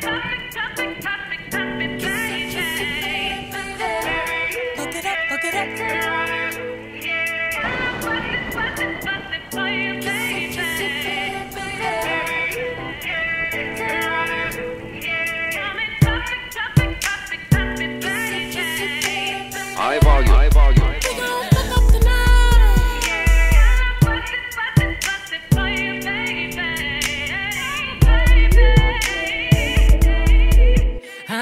Bye.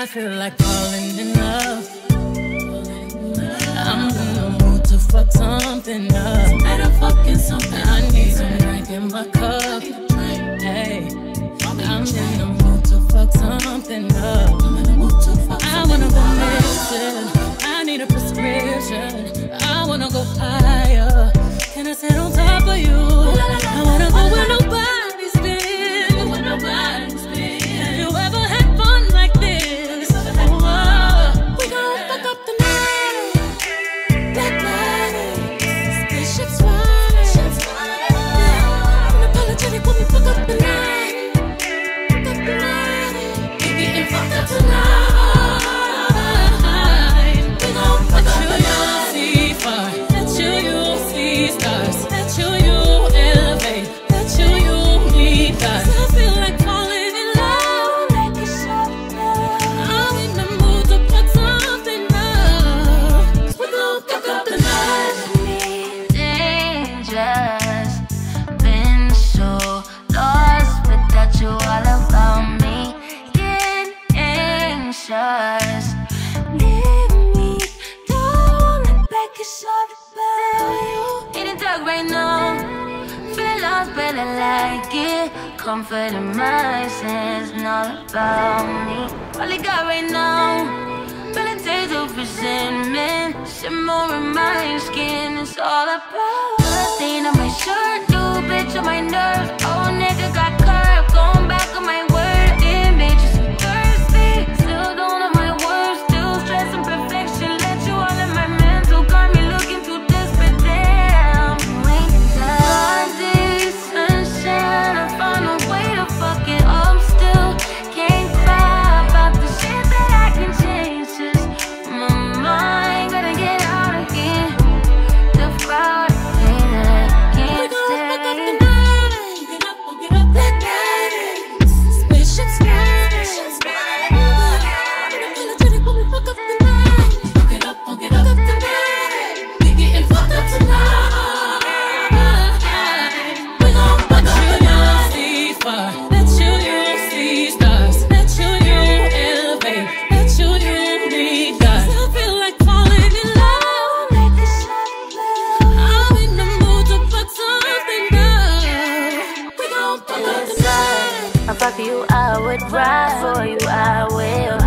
I feel like falling in love. I'm in the mood to fuck something up. Better fucking something. I need some drink in my cup. Hey, I'm in the mood to fuck something up. I wanna go missing. I need a prescription. I wanna go higher. Can I sit on top of you? I like it. Comfort in my sense, not about me. All I got right now, feeling days of resentment. Shimmer in my skin, it's all about. Nothing on my shirt, you bitch on my nerve. you, I would ride for you, I will.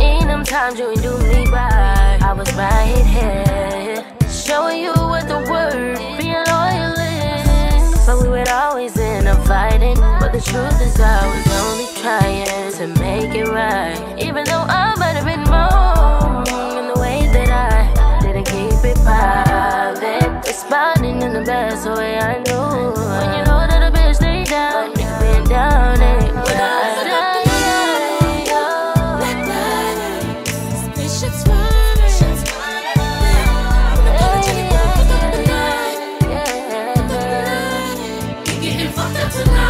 In them times you ain't do me right, I was right here. Showing you what the word, being loyal is. But we would always end up fighting. But the truth is, I was only trying to make it right. Even though I might have been wrong in the way that I didn't keep it private. Responding in the best way I tonight.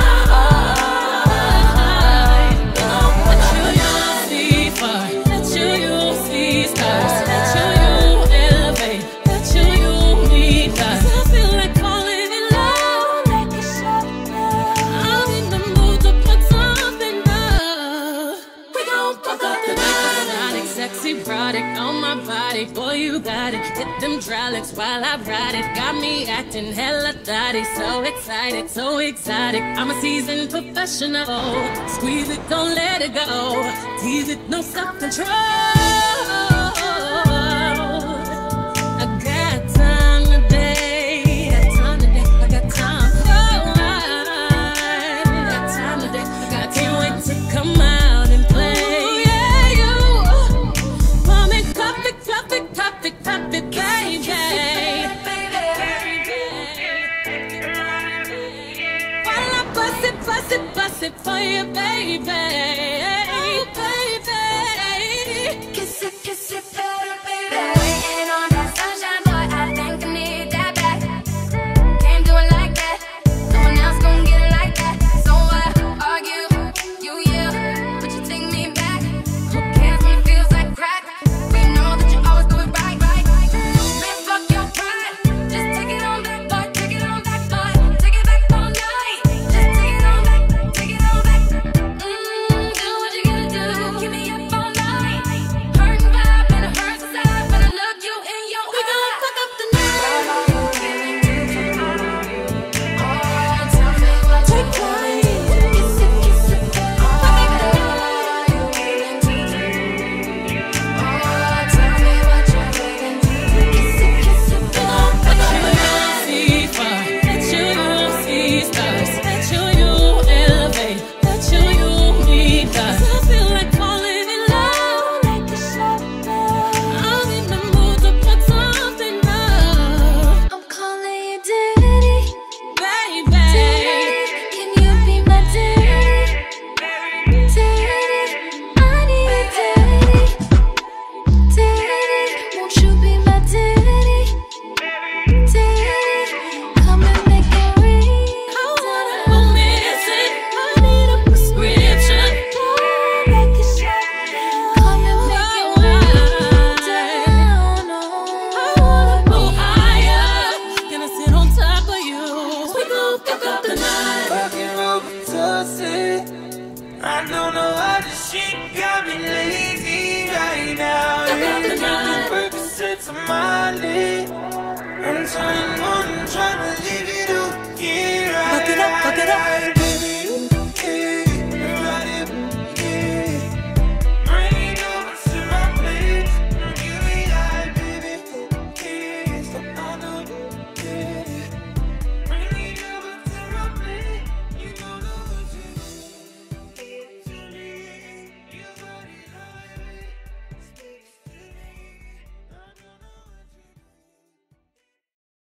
while I ride it. Got me acting hella thotty, so excited, so exotic. I'm a seasoned professional. Squeeze it, don't let it go. Tease it, no self control. sip for you, baby. I don't know why this shit got me lazy right now. Lip. Eh? I'm turning on and trying to live it.